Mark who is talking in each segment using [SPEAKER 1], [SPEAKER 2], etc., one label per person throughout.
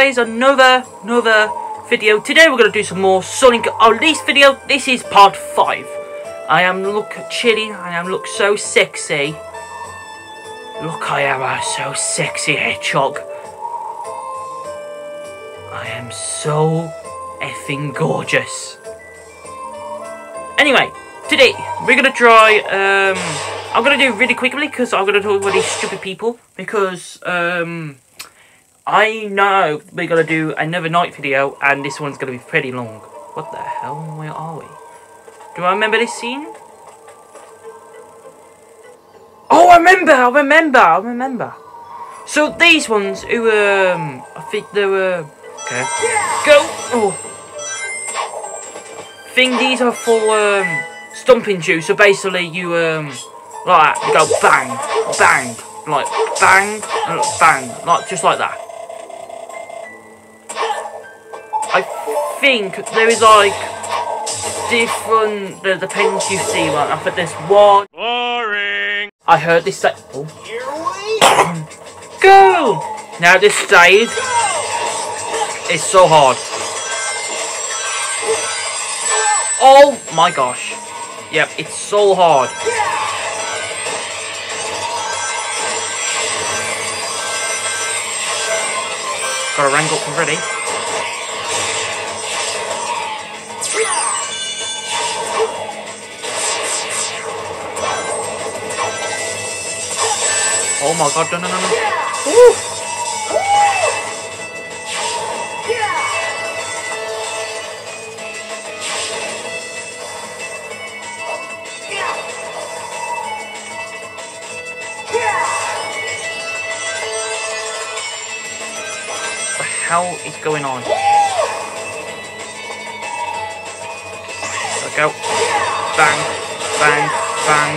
[SPEAKER 1] guys, another, another video. Today we're going to do some more Sonic Unleashed video. This is part 5. I am look chilly, I am look so sexy. Look, I am a so sexy hedgehog. I am so effing gorgeous. Anyway, today we're going to try, um, I'm going to do really quickly because I'm going to talk about these stupid people because, um, I know we're going to do another night video and this one's going to be pretty long. What the hell? Where are we? Do I remember this scene? Oh, I remember, I remember, I remember. So these ones who, um, I think they were, okay, go, oh. I think these are for, um, stomping so basically you, um, like that, you go bang, bang, like bang, bang, like, just like that. I think there is like different the, the pens you see like I think there's one
[SPEAKER 2] Boring.
[SPEAKER 1] I heard this say oh. Go! Now this stage is so hard. Oh my gosh. Yep, it's so hard. Got a rank up already. Oh my god, no, no, no, no. Woo! The hell is going on? We go. Bang, bang, bang.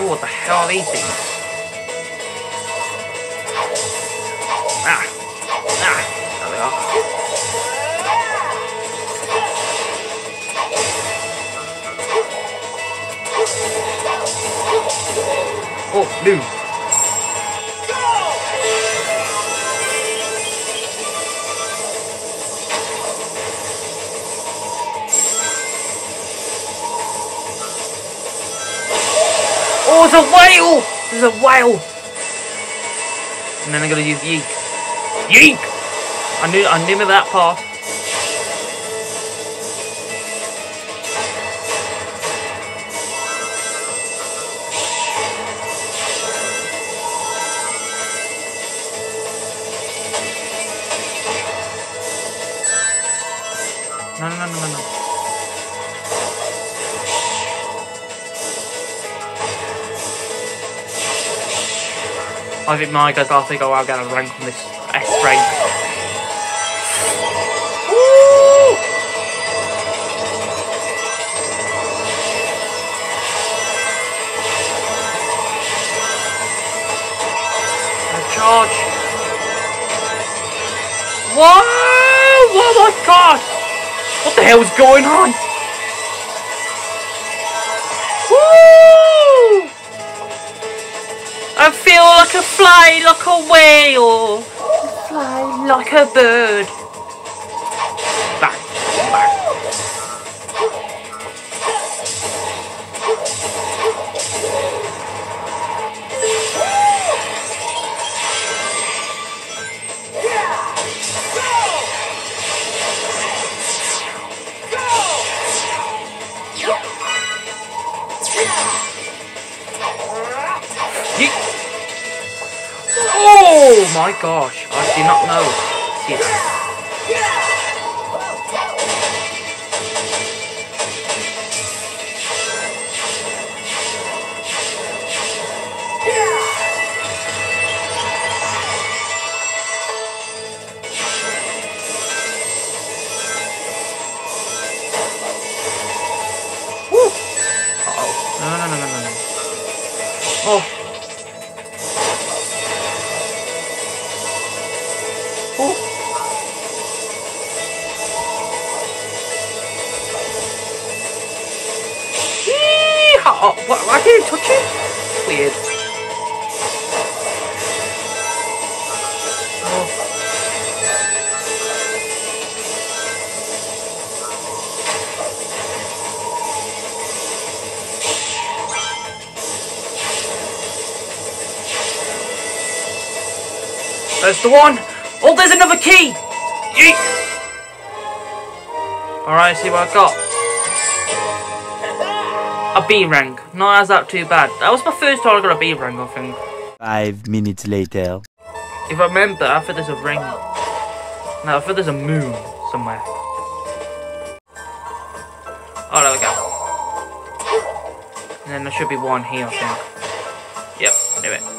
[SPEAKER 1] Oh, what the hell are these things? Oh, blue. Oh, it's a whale! There's a whale! And then I'm gonna use yeek. Yeek! I knew I knew that part. I think my guys, I think I'll get a rank on this S rank. Woo! Whoa! Oh my god! What the hell is going on? A fly like a whale. Fly like a bird. Bang, bang. Yeet. Oh my gosh, I did not know. What, I didn't touch it? Weird. Oh. There's the one! Oh, there's another key! Yeet. Alright, see what I've got. A B rank. Not as that too bad. That was my first time I got a B rank, I think.
[SPEAKER 2] Five minutes later.
[SPEAKER 1] If I remember, I think there's a ring. No, I think there's a moon somewhere. Oh, there we go. And then there should be one here, I think. Yep, do it.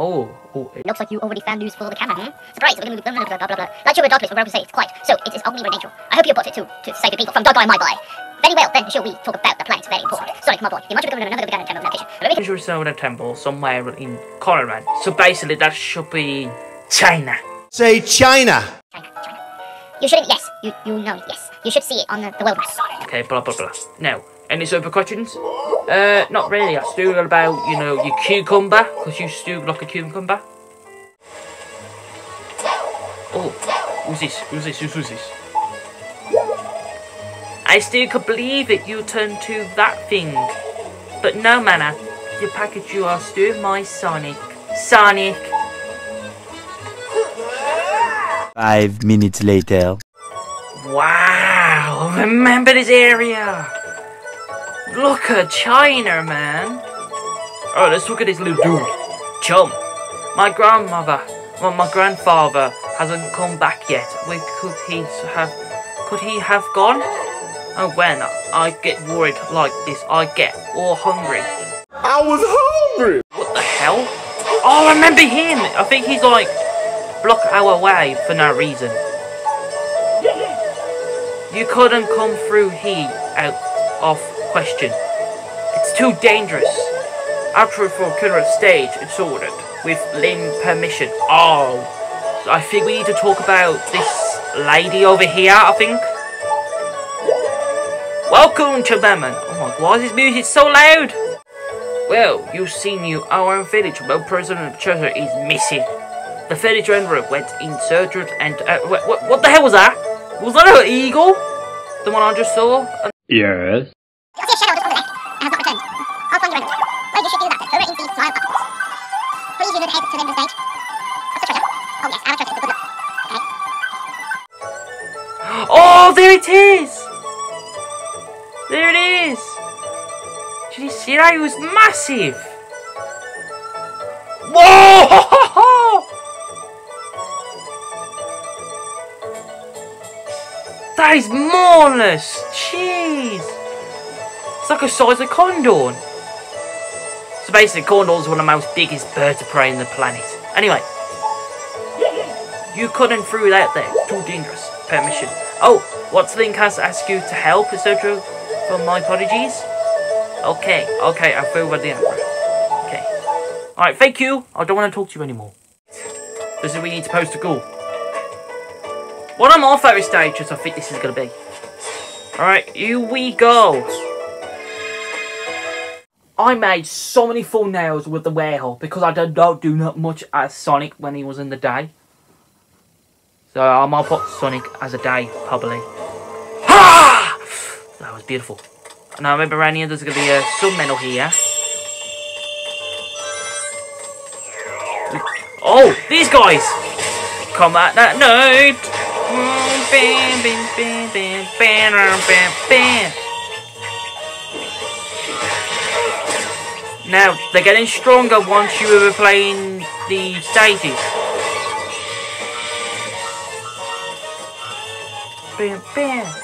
[SPEAKER 1] Oh, oh,
[SPEAKER 3] Looks like you already found news for the camera, hmm? Surprise, we're gonna be blah, blah, blah, blah, blah. Like you darkness, we're about to say it's quiet. So, it is only nature. I hope you bought it too, to save the people from Dark Gaia My Boy. Very well, then shall we talk about the planet, very important. Sonic, my boy, you might have become another beginner temple location.
[SPEAKER 1] I'm sure it's a temple somewhere in Colorado. So basically, that should be China.
[SPEAKER 4] Say China.
[SPEAKER 3] China, China. You shouldn't, yes, you, you know, yes. You should see it on the, the world map.
[SPEAKER 1] Okay, blah blah blah. Now, any super questions? Uh, not really. I still about you know your cucumber because you still like a cucumber. Oh, who's this? Who's this? Who's, who's this? I still can't believe it. You turned to that thing, but no manner. Your package, you are still my Sonic. Sonic.
[SPEAKER 2] Five minutes later.
[SPEAKER 1] Wow, remember this area. Look at China, man. Oh, let's look at this little dude. Chum. My grandmother, well, my grandfather hasn't come back yet. Where could he have, could he have gone? Oh, when I get worried like this, I get all hungry.
[SPEAKER 4] I was hungry.
[SPEAKER 1] What the hell? Oh, I remember him. I think he's like block our way for no reason. You couldn't come through here out of question. It's too dangerous. Outro for current stage it's ordered with Lin permission. Oh, I think we need to talk about this lady over here. I think. Welcome to Beman. Oh my god, why is this music so loud? Well, you've seen you. Our village, well, President Treasure is missing. The village renderer went in search of and uh, what, what the hell was that? Was that an eagle? The one I just saw?
[SPEAKER 2] Yes.
[SPEAKER 3] You'll see a shadow just on the left. I have not returned. I'll find you randomly. Where you should do that. Over in the smile upwards. Please use the head to the stage. What's the treasure? Oh yes, I have a treasure. Good luck. Okay.
[SPEAKER 1] Oh, there it is! There it is! Did you see that? It was massive! Whoa! That is marvelous! Jeez! It's like a size of condor. So basically, condor is one of the most biggest birds of prey on the planet. Anyway, you couldn't throw it out there. Too dangerous. Permission. Oh, what's Link has asked you to help, etc. For my apologies. Okay, okay, I feel with the emperor. Okay. Alright, thank you. I don't want to talk to you anymore. This is we need to post a goal. One of my favourite stages I think this is going to be. Alright, here we go. I made so many thumbnails with the werewolf because I don't, do not much as Sonic when he was in the day. So I might put Sonic as a day, probably. Ha! That was beautiful. Now remember around here there's going to be uh, a sun medal here. Oh, these guys! Come at that note! Bam, bam, bam, bam, bam, bam, bam. Now, they're getting stronger once you are playing the stages. Bam, bam.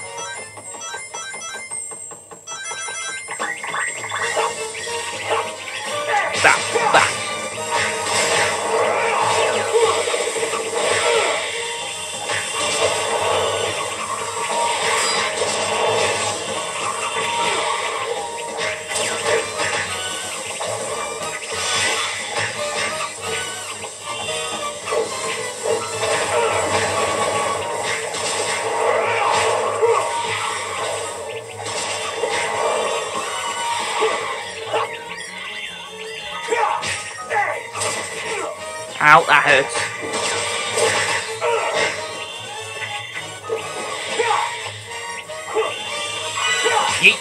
[SPEAKER 1] Ow, that hurts. Yeet.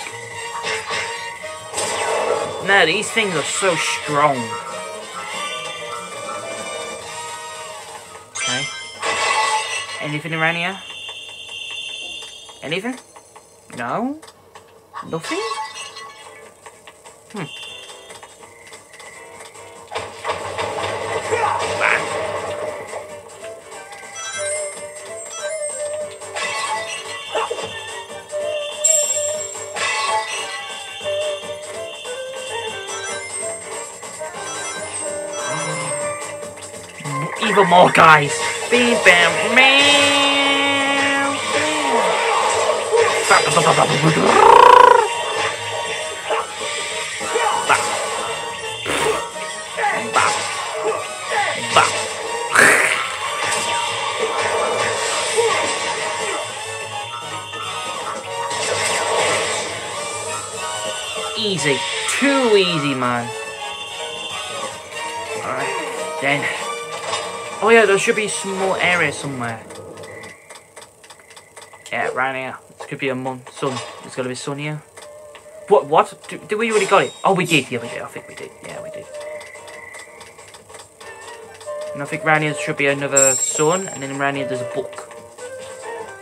[SPEAKER 1] No, these things are so strong. Okay. Anything around here? Anything? No? Nothing? for more, guys. Bam, bam, bam. Easy. Too easy, man. Alright, then. Oh yeah, there should be some more area somewhere. Yeah, right here. This could be a month. Sun. It's gotta be sun here. What? What? Did, did we already got it? Oh, we did. Yeah, we did. I think we did. Yeah, we did. And I think round here should be another sun, and then round here there's a book.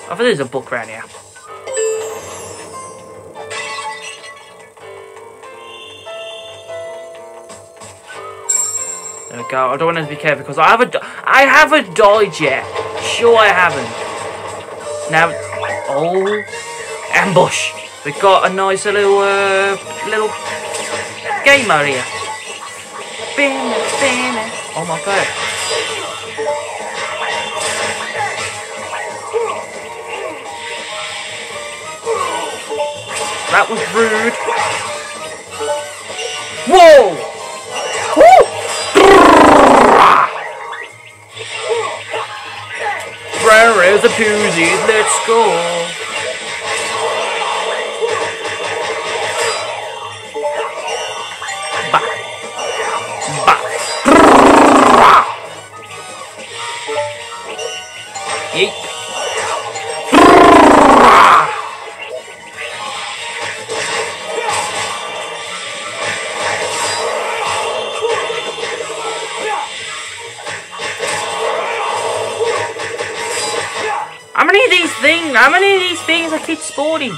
[SPEAKER 1] I think there's a book round here. There we go. I don't want to be careful because I haven't. I haven't died yet. Sure, I haven't. Now, oh, ambush. We've got a nice little, uh, little game out here. Bin, bin. Oh my god. That was rude. Whoa! Where is the Poozies? Let's go. Spawning?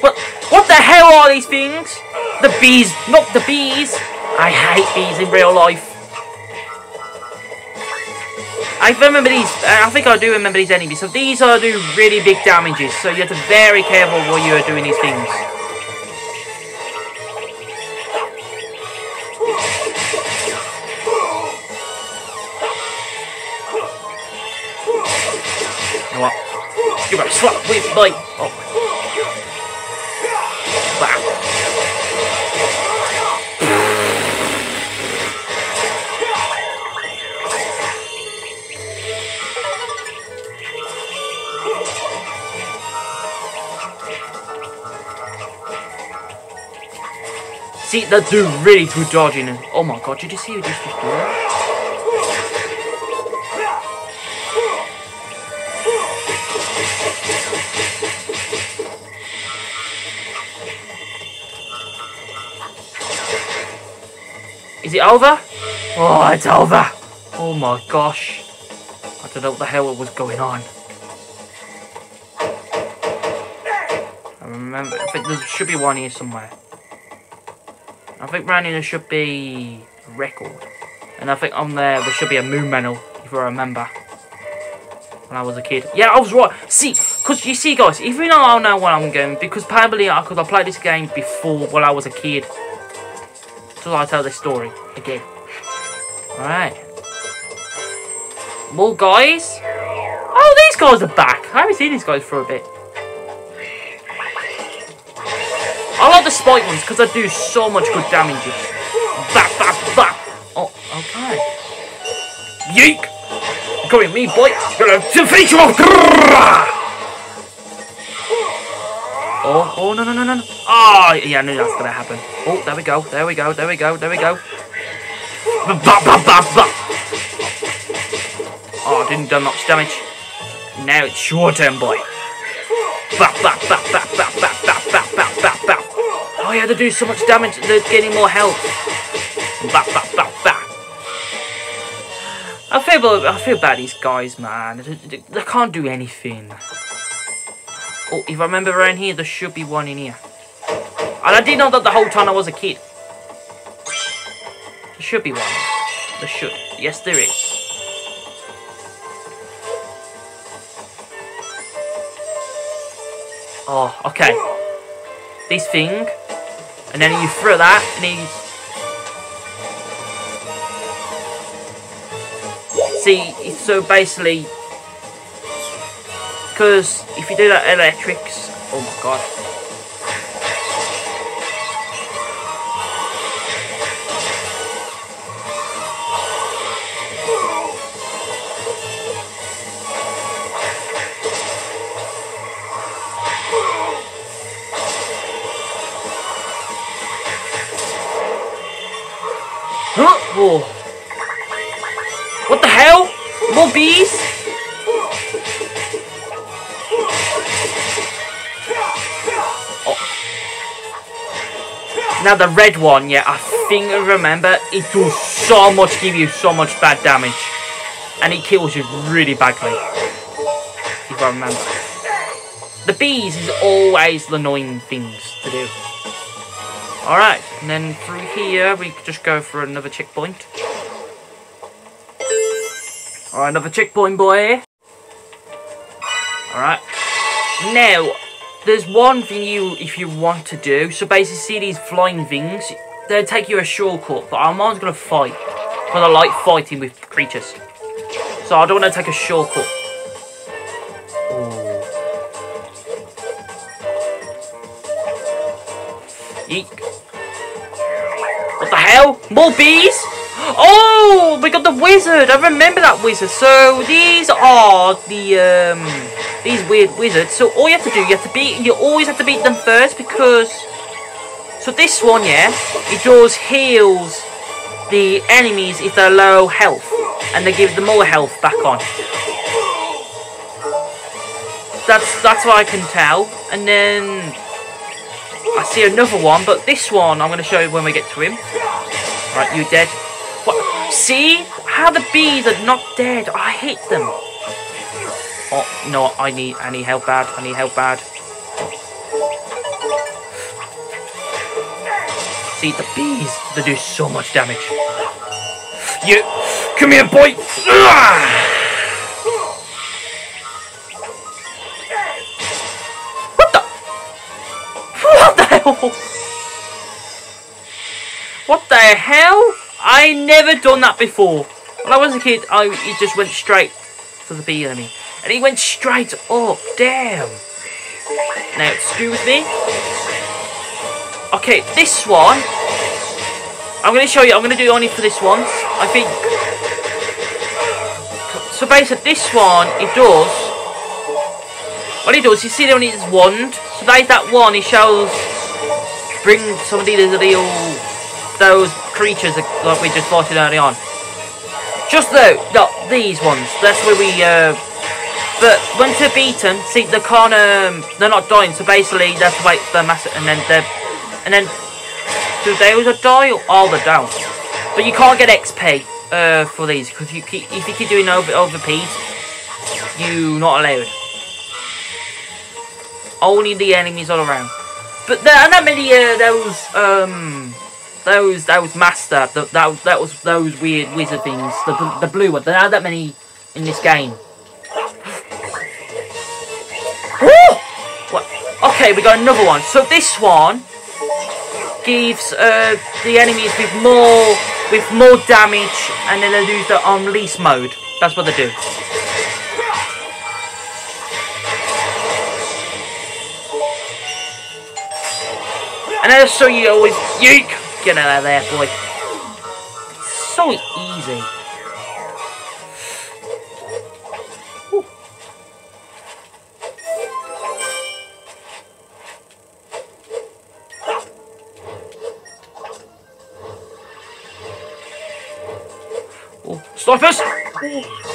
[SPEAKER 1] What? What the hell are these things? The bees, not the bees. I hate bees in real life. I remember these. uh, I think I do remember these enemies. So these are do really big damages. So you have to be very careful while you are doing these things. My. Oh. Bah. See, that dude really threw dodging oh my god, did you see who just was doing? Is it over? Oh, it's over! Oh my gosh. I don't know what the hell was going on. I remember, I think there should be one here somewhere. I think round here there should be a record. And I think on there there should be a moon medal, if I remember. When I was a kid. Yeah, I was right. See, because you see guys, even though I know what I'm going, because probably uh, I could have played this game before while I was a kid. So I tell this story again. Alright. More guys. Oh, these guys are back. I haven't seen these guys for a bit. I like the spike ones because they do so much good damage. Bap, bap, bap. Oh, okay. Yeek! With me, boy. Gonna defeat you. Oh, oh, no, no, no, no. Oh, yeah, I knew going to happen. Oh, there we go, there we go, there we go, there we go. Oh, I didn't do much damage. Now it's your turn, boy. Oh, yeah, they do so much damage, they're getting more health. I feel, I feel bad these guys, man. They can't do anything. Oh, if I remember around here, there should be one in here. And I didn't know that the whole time I was a kid. There should be one. There should. Yes, there is. Oh, okay. This thing. And then you throw that, and he's... See, so basically... Because if you do that electrics... Oh my god. Huh? What the hell? More bees? Now the red one, yeah, I think I remember, it does so much, give you so much bad damage. And it kills you really badly. If I remember. The bees is always the annoying things to do. Alright, and then through here we just go for another checkpoint. Alright, another checkpoint, boy. Alright. Now, there's one thing you, if you want to do, so basically see these flying things, they'll take you a shortcut, but I'm always going to fight. Because I like fighting with creatures. So I don't want to take a shortcut. Eek. What the hell? More bees? Oh, we got the wizard. I remember that wizard. So these are the um these weird wizards. So all you have to do, you have to beat. You always have to beat them first because. So this one, yeah, it draws heals the enemies if they're low health, and they give them more health back on. That's that's what I can tell. And then I see another one, but this one I'm going to show you when we get to him. Right, you dead. What? See? How the bees are not dead. I hate them. Oh, no, I need, I need help bad. I need help bad. See, the bees, they do so much damage. You, come here, boy. What the? What the hell? What the hell? I never done that before. When I was a kid, I he just went straight for the bee enemy. And he went straight up. Damn. Now, excuse me. Okay, this one. I'm going to show you. I'm going to do only for this once. I think. So basically, this one, it does. What he does, you see on his wand. So there's that one. He shows. Bring some of these little those creatures that like we just fought early on. Just though, not these ones. That's where we. Uh, but when to beat them, see they can't. Um, they're not dying. So basically, they have to wait for mass, and then they're, and then do they also die? Or, oh, they don't. But you can't get XP uh, for these because you keep if you keep doing over overpeat, you not allowed. Only the enemies all around. But there are not many uh, those um those those master that that that was those weird wizard things the the blue one. There aren't that many in this game. What? Okay, we got another one. So this one gives uh, the enemies with more with more damage, and then they lose the unleash mode. That's what they do. And then so you always yeek get out of there, boy. So easy. Oh,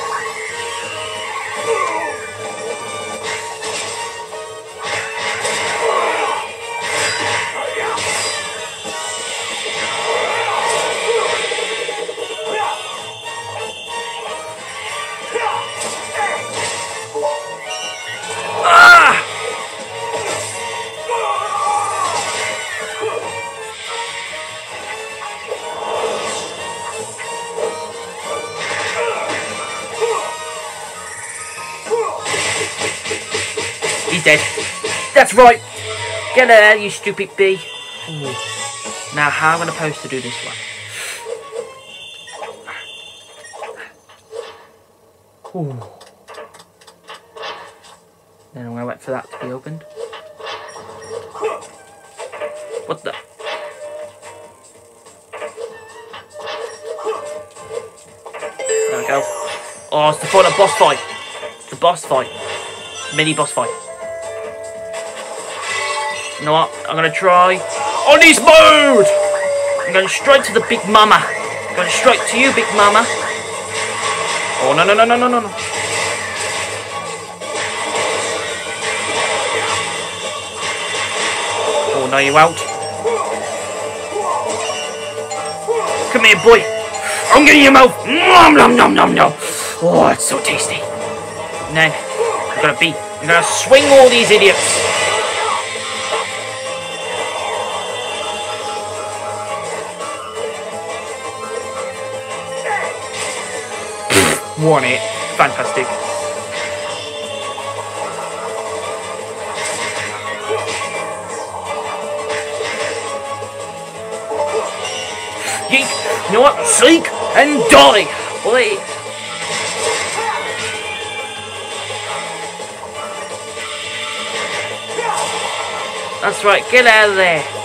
[SPEAKER 1] snipers! dead. That's right. Get there, you stupid bee. Ooh. Now, how am I supposed to do this one? Ooh. Then I'm gonna wait for that to be opened. What the? There we go. Oh, it's the final boss fight. It's the boss fight. Mini boss fight. You know what? I'm gonna try on his mode. I'm going straight to the big mama. I'm Going straight to you, big mama. Oh no no no no no no no. Oh no, you out. Come here, boy. I'm getting your mouth. Nom nom nom nom nom. Oh, it's so tasty. Then I'm gonna beat. I'm gonna swing all these idiots. Won it. Fantastic. Yeek! You know what? Seek and die! Boy! That's right, get out of there!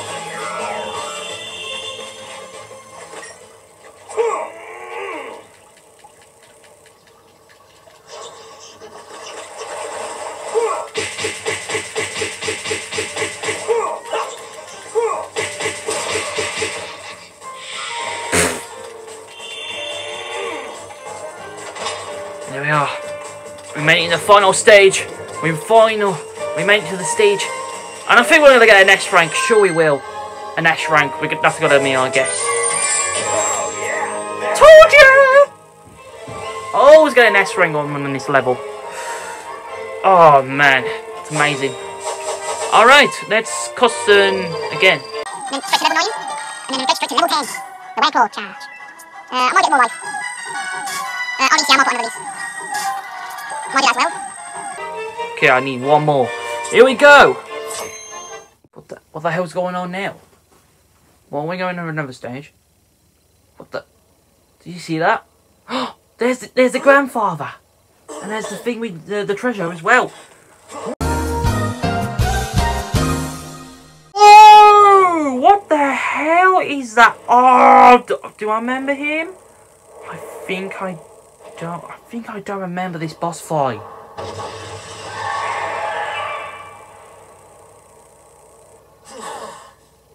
[SPEAKER 1] Final stage. We're final. We made it to the stage. And I think we're gonna get an S rank. Sure we will. An S rank. We could, that's got to be I guess. Told you! Always get an S rank on on this level. Oh man, it's amazing. All right, let's custom again.
[SPEAKER 3] Then straight to level 9. And then straight to level 10. The Rancor charge. Uh, get more life. Uh, I'll to as well.
[SPEAKER 1] Okay, I need one more. Here we go. What the what the hell's going on now? Well, we're going to another stage. What the? Did you see that? there's the, there's the grandfather, and there's the thing with the, the treasure as well. Oh, what the hell is that? Oh, do, do I remember him? I think I don't. I think I don't remember this boss fight.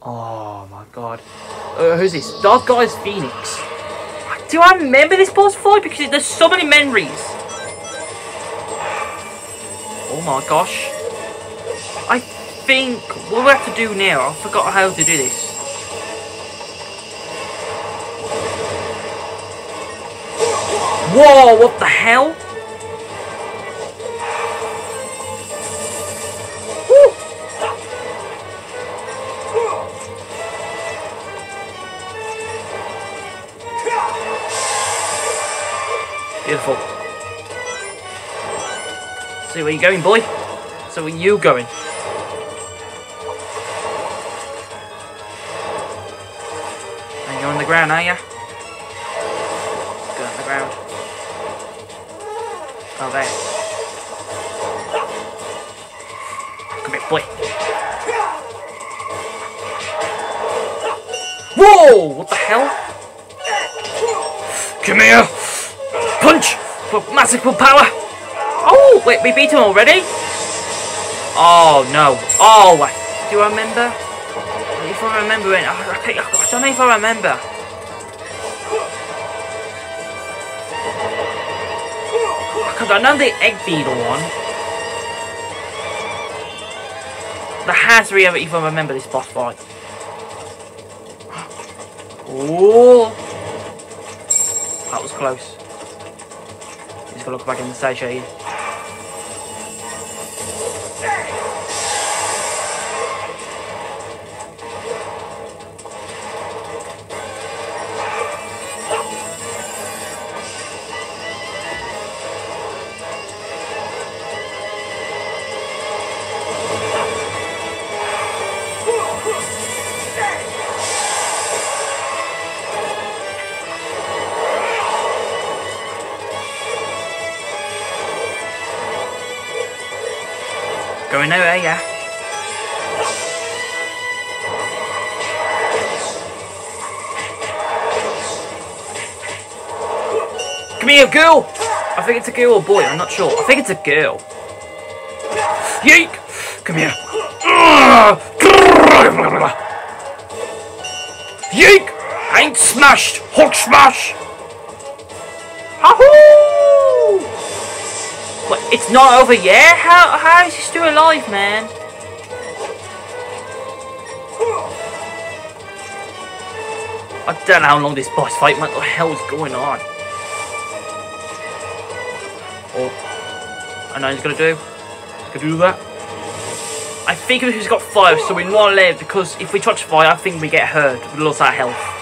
[SPEAKER 1] Oh my god. Uh, who's this? Dark Gaia Phoenix. Do I remember this boss fight? Because there's so many memories. Oh my gosh. I think what we have to do now, I forgot how to do this. Whoa, what the hell? Beautiful. See where you're going, boy? So where you going? And you're on the ground, are you? What the hell? Come here! Punch! For massive power! Oh, wait, we beat him already? Oh, no. Oh, I- do I remember? If I remember it, I don't know if I remember. Because I know the egg beetle one. The has re if I remember this boss fight. Oh, that was close. Just gotta look back in the stage here. Going over, yeah. Come here, girl! I think it's a girl or boy, I'm not sure. I think it's a girl. Yeek! Come here. Yeek! I ain't smashed! Hulk smash! It's not over yet? How, how is he still alive, man? I don't know how long this boss fight, what the hell is going on? Oh, I know he's gonna do. He's gonna do that. I think he's got fire, so we're not allowed because if we touch fire, I think we get hurt. We lose our health.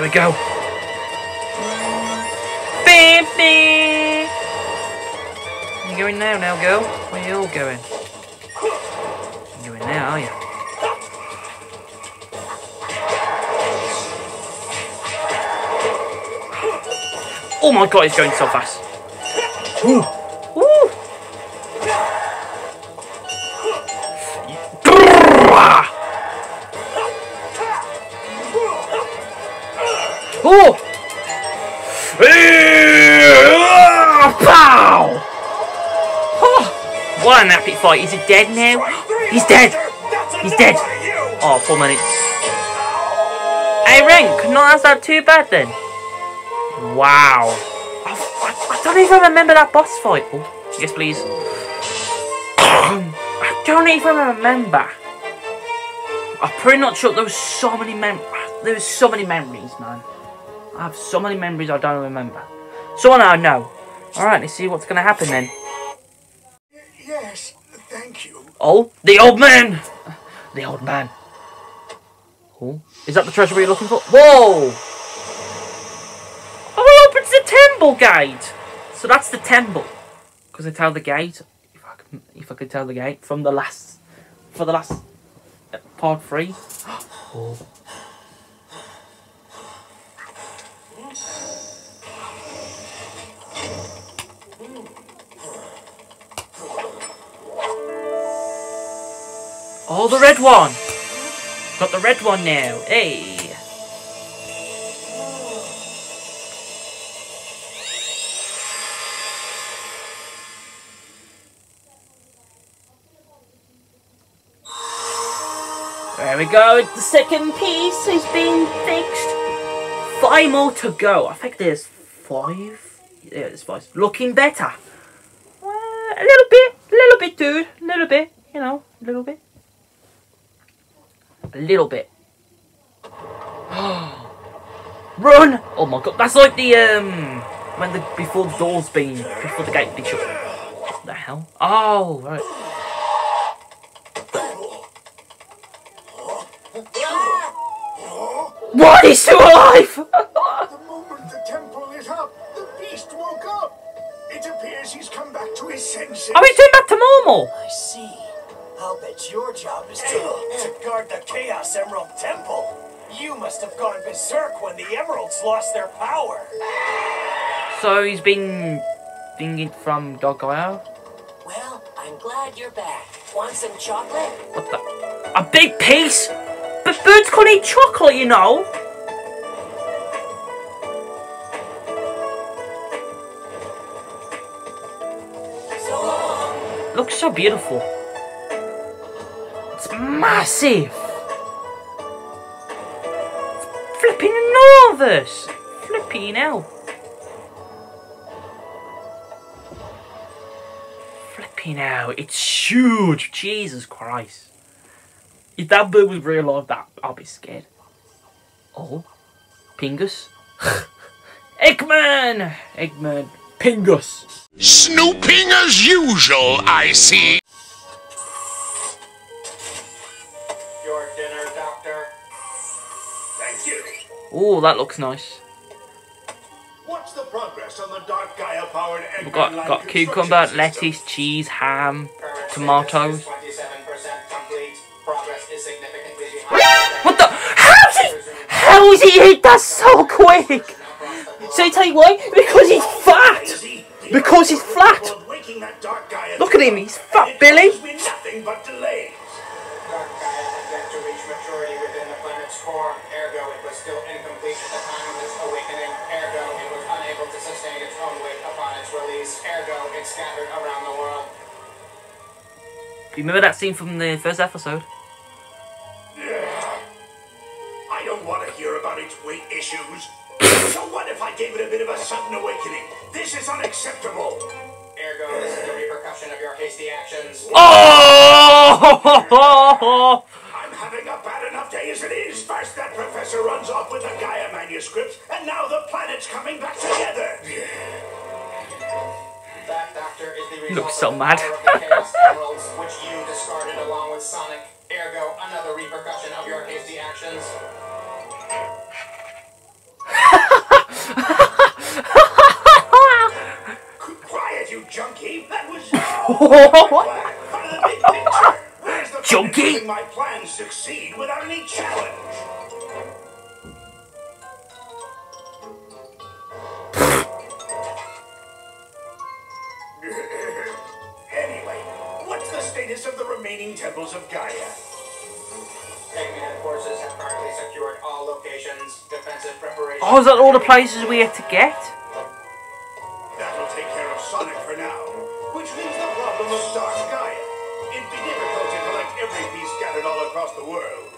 [SPEAKER 1] There we go. Bam, bam. You going now, now, girl? Where you all going? You're going now, are you? Oh my god, it's going so fast. Ooh. Oh! Pow! Oh, what an epic fight. Is he dead now? He's dead. He's dead. Oh, four minutes. Hey, Rank, not that too bad then. Wow. I, I, I don't even remember that boss fight. Oh, yes, please. I don't even remember. I'm pretty not sure. There was so many mem. There was so many memories, man. I have so many memories I don't remember. So now I know. All right, let's see what's gonna happen then.
[SPEAKER 5] Yes, thank you.
[SPEAKER 1] Oh, the old man. The old man. Oh, is that the treasure we're looking for? Whoa! Oh, it opens the temple gate. So that's the temple. Because I tell the gate. If I can, if I could tell the gate from the last, for the last uh, part three. Oh. Oh, the red one. Got the red one now. Hey. There we go. The second piece has been fixed. Five more to go. I think there's five. Yeah, there's five. Looking better. Uh, a little bit. A little bit, dude. A little bit. You know, a little bit. A little bit. Run! Oh my god, that's like the um when the before the door's been before the gate been shut. What the hell? Oh right. What? He's still alive!
[SPEAKER 5] The moment the temple lit up, the beast woke up. It appears he's come back to his senses.
[SPEAKER 1] Are we turned back to normal?
[SPEAKER 6] I see. I'll bet your job is to, to guard the Chaos Emerald Temple. You must have gone berserk when the emeralds lost their power.
[SPEAKER 1] So he's been thinking from Dog
[SPEAKER 6] Well, I'm glad you're back. Want some chocolate?
[SPEAKER 1] What the? A big piece? But birds can't eat chocolate, you know.
[SPEAKER 6] So long.
[SPEAKER 1] Looks so beautiful. It's massive. Enormous. Flipping hell. Flipping hell. It's huge. Jesus Christ. If that bird was real life, that I'll be scared. Oh, Pingas, Eggman, Eggman. Pingas.
[SPEAKER 7] Snooping as usual, I see.
[SPEAKER 1] Oh, that looks nice.
[SPEAKER 5] What's the progress on the Dark Gaia powered
[SPEAKER 1] We've got got cucumber, lettuce, cheese, ham, uh, tomatoes.
[SPEAKER 6] 27% complete. Progress is significantly behind.
[SPEAKER 1] What the? How's he? How's he hit that so quick? So I tell you why? Because he's fat. Because he's flat. Look at him, he's fat, Billy. You remember that scene from the first episode?
[SPEAKER 5] I don't want to hear about its weight issues. so what if I gave it a bit of a sudden awakening? This is unacceptable.
[SPEAKER 6] Ergo, this is the repercussion of your hasty actions.
[SPEAKER 1] Oh!
[SPEAKER 5] I'm having a bad enough day as it is. First that professor runs off with the Gaia manuscripts, and now the planet's coming back together.
[SPEAKER 6] That doctor is the result
[SPEAKER 1] Looks so mad.
[SPEAKER 6] power of the which you discarded along with Sonic. Ergo, another repercussion of your hasty actions.
[SPEAKER 5] Quiet, you junkie. That was part of the big picture. Where's the
[SPEAKER 1] Junkie?
[SPEAKER 5] my plans succeed without any challenge? Remaining temples of Gaia?
[SPEAKER 6] Eggman forces have currently secured all locations. Defensive preparations.
[SPEAKER 1] Oh, is that all the places we had to get?
[SPEAKER 5] That'll take care of Sonic for now, which leaves the problem of Dark Gaia. It'd be difficult to collect every piece scattered all across the world.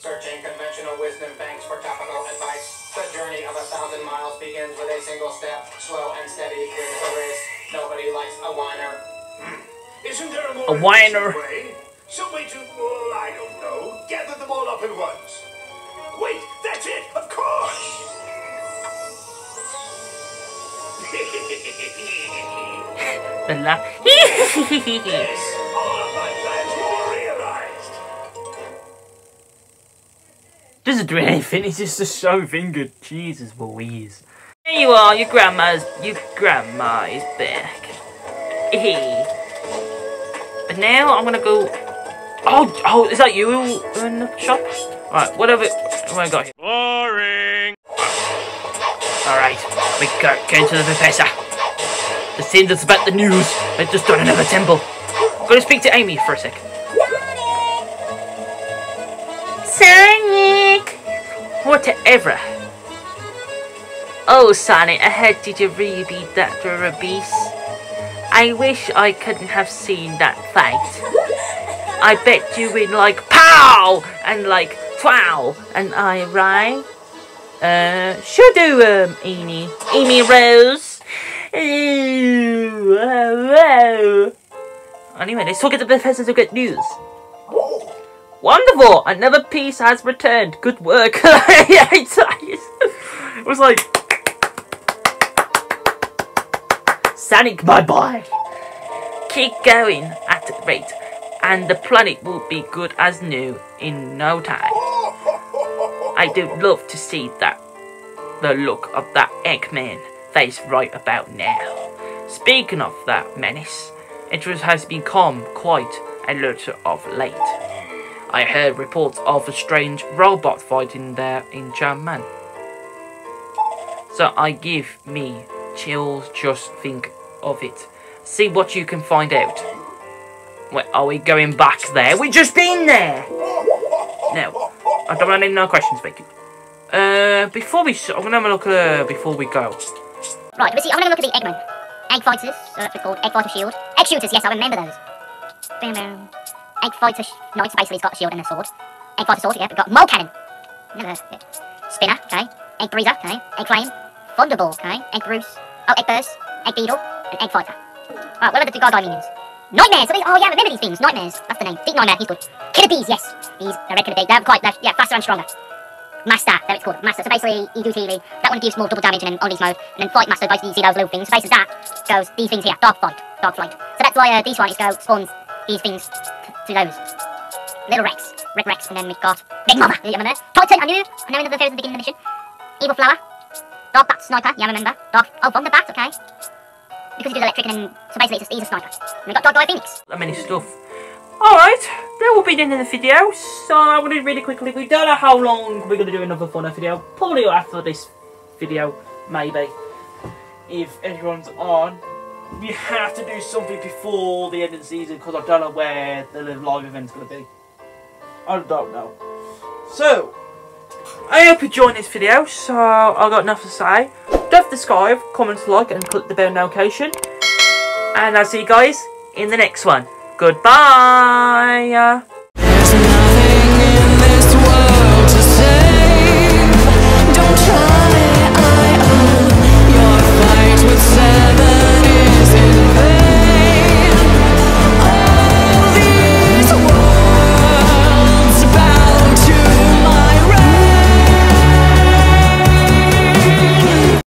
[SPEAKER 6] Searching conventional wisdom banks for topical advice. The journey of a thousand miles begins with a single step. Slow and steady wins the race. Nobody likes a whiner.
[SPEAKER 5] Isn't there a more
[SPEAKER 1] A whiner.
[SPEAKER 5] way? Some way to, oh, I don't know, gather them all up at once. Wait, that's it, of course!
[SPEAKER 1] The la-
[SPEAKER 5] all of my plans were realized.
[SPEAKER 1] Doesn't do anything, he's just a show finger. Jesus Louise. There you are, your grandma's, your grandma is back. Hey. But now I'm gonna go. Oh, oh, is that you in the shop? Alright, whatever. What have I got here?
[SPEAKER 7] Boring.
[SPEAKER 1] Alright, we go, going to the professor. The send us about the news. I just done another temple. I'm gonna speak to Amy for a sec. Sonic! Whatever. Oh, Sonic, I heard did you really beat that for a beast? I wish I couldn't have seen that fight. I bet you win like pow and like twow and I right? Uh, sure do, um, Amy. Amy Rose. Ooh, hello. Anyway, let's talk at the professors of good news. Wonderful! Another piece has returned. Good work. it was like Sonic, my boy. Keep going at the rate, and the planet will be good as new in no time. I do love to see that the look of that Eggman face right about now. Speaking of that menace, it has become quite a lot of late. I heard reports of a strange robot fighting there in German. So I give me chills just think of it. See what you can find out. Wait, are we going back there? We just been there! No. I don't want any more questions, you. Uh, before we, I'm gonna have a look at, uh, before we go.
[SPEAKER 3] Right, let's see, I'm gonna look at the Eggman. Egg fighters, uh, that's what it's called. Egg fighter shield. Egg shooters, yes, I remember those. Bam, bam. Egg fighter basically, it's got a shield and a sword. Egg fighter sword, yeah, we've got mole cannon. Never heard of it. Spinner, okay. Egg bruiser, okay. Egg flame. Thunderball, okay. Egg bruise. Oh, egg burst. Egg beetle. And egg fighter. Right, what are the two guys minions? Nightmares! Oh yeah, I remember these things. Nightmares. That's the name. Big nightmare, he's good. Killer bees, yes. These, the red killer. They're quite, they're, yeah, faster and stronger. Master, there it's called, Master. So basically, you do healing. That one gives more double damage and then on these mode. And then Flight Master, basically you see those little things. So basically that goes, these things here, Dark Flight, Dark Flight. So that's why uh, these one is go, spawns these things to those. Little Rex, Red Rex, and then we've got Big Mama, you remember? Titan, I knew, I know in the beginning of the mission. Evil Flower, Dark Bat Sniper, yeah, I remember. Dark, oh, the Bat, okay. Because he does electric and so basically he's a sniper. And we've got Dark Gaia Phoenix.
[SPEAKER 1] that many stuff. Alright, that will be the end of the video. So I'm going to really quickly, we don't know how long we're going to do another fun video. Probably after this video, maybe. If everyone's on. We have to do something before the end of the season because I don't know where the live event's going to be. I don't know. So, I hope you enjoyed this video. So, I've got nothing to say. Don't subscribe, comment, like, and click the bell notification. And I'll see you guys in the next one. Goodbye.